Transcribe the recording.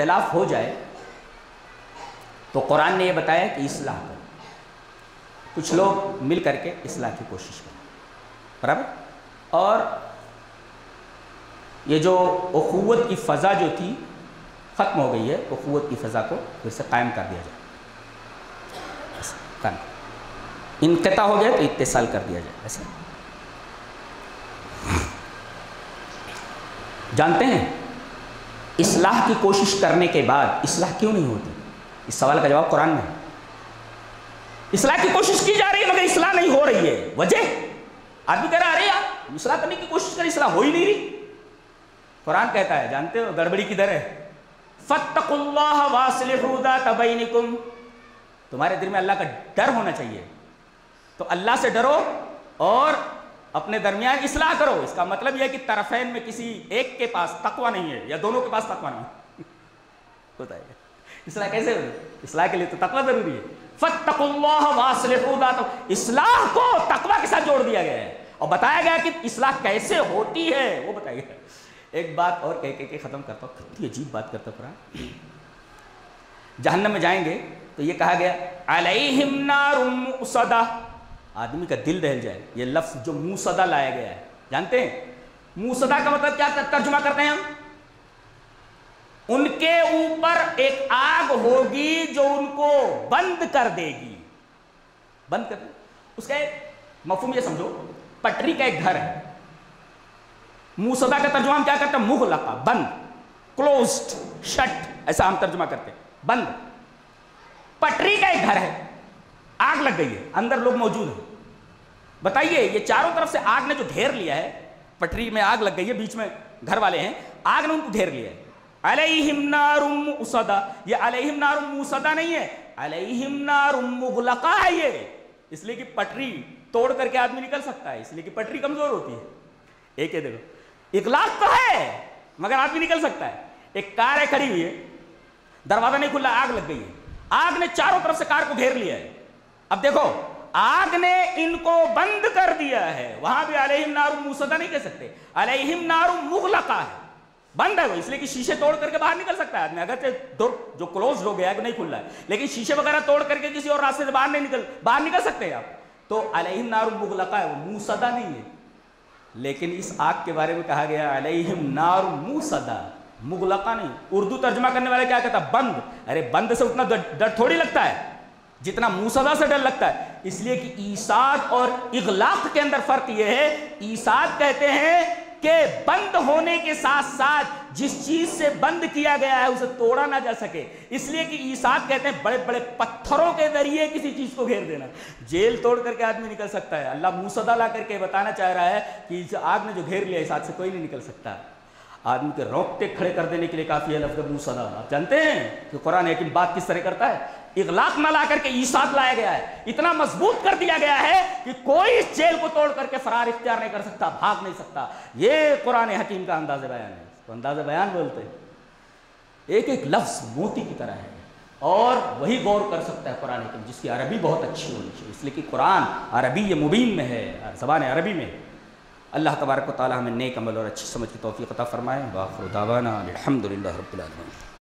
इख्तलाफ हो जाए तो कुरान ने यह बताया कि इसलाह करो। कुछ लोग मिल करके इसलाह की कोशिश करें। बराबर? और ये जो अखूवत की फ़ज़ा जो थी, ख़त्म हो गई है अखूवत की फ़ज़ा को फिर से कायम कर दिया जाए। इनकता हो गया तो इत्तेसाल कर दिया जाए। ऐसा। जानते हैं? इसलाह की कोशिश करने के बाद इसलाह क्यों नहीं होती? इस सवाल का जवाब कुरान में इसलाह की कोशिश की जा रही है, मगर इसलाह नहीं हो रही है। वजह? आदमी कह रहा अरे यार, इसलाह करने की कोशिश कर, इसलाह हो ही नहीं रही। कुरान कहता है, जानते हो, गड़बड़ी किधर है? फतकुल्लाह वासलिहुदा तबैनिकुम तुम्हारे दिल में अल्लाह का डर होना चाहिए। तो अल्लाह से डरो और अपने दरमियान इसलाह करो। इसका मतलब यह कि तरफेन में किसी एक के पास तकवा नहीं है, या दोनों के पास तकवा नहीं बताइए। इसलाह कैसे हो इसलाह के लिए तो तकवा ज़रूरी है। इसलाह को तकवा के साथ जोड़ दिया गया है। और बताया गया कि इसलाह कैसे होती है, वो बताया गया एक बात और कह के ख़त्म करता हूँ। कितनी अजीब बात करता कुरान। जहन्नम में जाएँगे तो ये कहा गया अलैहिमनारुसदा आदमी का दिल दहल जाए। ये लफ्ज़ जो मूसदा लाया गया है। जानते हैं? मूसदा का मतलब क्या तर्जुमा करते हैं हम? उनके ऊपर एक आग होगी जो उनको बंद कर देगी। बंद कर उसका एक मफहूम ये समझो। पटरी का एक घर है। मुसदा का तर्जुमा हम क्या करते हैं? मुँह लगा बंद। क्लोज्ड शट ऐसा हम तर्जुमा करते हैं। बंद। पटरी का एक घर है। आग लग गई है, अंदर लोग मौजूद हैं। बताइए, ये चारों तरफ़ से आग ने जो घेर लिया है, पटरी में आग लग गई है, बीच में घर वाले हैं, आग ने उनको घेर लिया है। अलैहिम नारुम ये अलैहिम नारुम नहीं है, अलैहिम नारुम मुगलका है ये। इसलिए कि पटरी तोड़ करके आदमी निकल सकता है, इसलिए कि पटरी कमज़ोर होती है। एक ये देखो इकलाक तो है, मगर आदमी निकल सकता है। एक कार है खड़ी हुई है, दरवाज़ा नहीं खुला, आग लग गई है। आग ने चारों तरफ़ से कार को घेर लिया है। अब देखो, आग ने इनको बंद कर दिया है। वहाँ भी अलहिम नारू मुसदा नहीं कह सकते। अलहिम नारू मुगलका है। बंद है वो, इसलिए कि शीशे तोड़ करके बाहर निकल सकता है आदमी। अगर डोर जो क्लोज हो गया नहीं खुल रहा है। लेकिन शीशे वगैरह तोड़ करके किसी और रास्ते से बाहर नहीं निकल, बाहर निकल सकते आप। तो अलहिम नारू मुगलका है, वो मुसदा नहीं है। लेकिन इस आग के बारे में कहा गया, अलहिम नार मुसदा मुगलका नहीं। उर्दू तर्जमा करने वाले क्या कहता बंद। अरे बंद से उतना डर थोड़ी लगता है। जितना मूसदा से डर लगता है। इसलिए कि ईसाद और इगलाक के अंदर फ़र्क यह है ईसाद कहते हैं कि बंद होने के साथ साथ जिस चीज़ से बंद किया गया है, उसे तोड़ा ना जा सके। इसलिए कि ईसाद कहते हैं बड़े बड़े पत्थरों के ज़रिए किसी चीज़ को घेर देना। जेल तोड़ करके आदमी निकल सकता है। अल्लाह मूसदा ला करके बताना चाह रहा है कि इस आग ने जो घेर लिया आग से कोई नहीं निकल सकता। आदमी के रोकते खड़े कर देने के लिए काफ़ी है लफ्ज मूसदा आप जानते हैं कि कुरान एक बात किस तरह करता है? इगलाक न ला करके ईसाद लाया गया है। इतना मज़बूत कर दिया गया है कि कोई इस जेल को तोड़ करके फरार इख्तियार नहीं कर सकता, भाग नहीं सकता। ये कुरान हकीम का अंदाज बयान है। तो अंदाज बयान बोलते हैं। एक एक लफ्ज मोती की तरह है। और वही गौर कर सकता है कुरान हकीम, जिसकी अरबी बहुत अच्छी होनी चाहिए। इसलिए कि कुरान अरबी ये मुबीन में है, ज़बान अरबी में। अल्लाह तबारक ताली हमें नेक अमल और अच्छी समझ की तोफ़ी अता फ़रमाए। बाखर दावाना अलहमदिल्ला रबालमीन